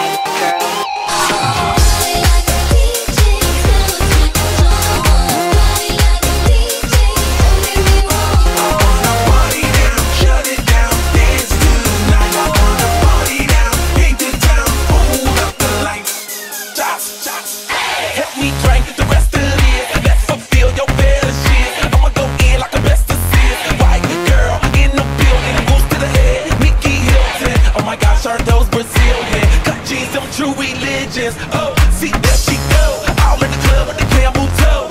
my girl. religions. Oh, see there she go, I'm in the club with the camel toe.